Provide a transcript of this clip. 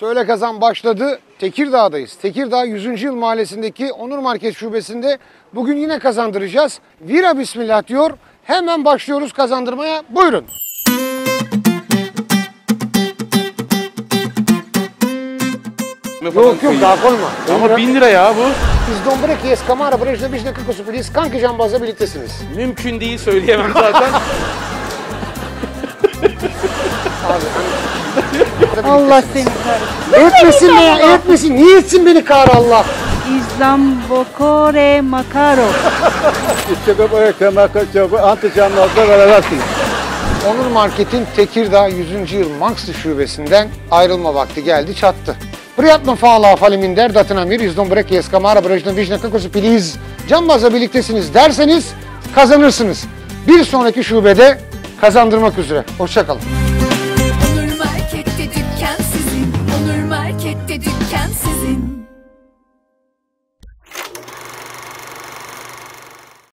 Söyle Kazan başladı. Tekirdağ'dayız. Tekirdağ 100. Yıl Mahallesi'ndeki Onur Market Şubesi'nde bugün yine kazandıracağız. Vira bismillah diyor. Hemen başlıyoruz kazandırmaya. Buyurun. Yok yok daha koyma. Ama 1000 lira ya bu. Biz Dombrek Yes Kamara Brejne Bişne Kıkosu Filiz Kanki Cambaz'la birliktesiniz. Mümkün değil söyleyemem zaten. Abi hani... Allah seni kahretsin. Etmesin be ya etmesin. Niye etsin beni kar Allah? İslam Bokore Makaro. İstekop öğretmen çok anticanlarda berabersiniz. Onur Market'in Tekirdağ 100. Yıl Manksy şubesinden ayrılma vakti geldi çattı. Prijatno hvala falemindeer dat namir izdon brek yes kamara brejna vişne kakosu piliz Cambaz'la birliktesiniz derseniz kazanırsınız. Bir sonraki şubede kazandırmak üzere. Hoşçakalın. Market'te dükkan sizin.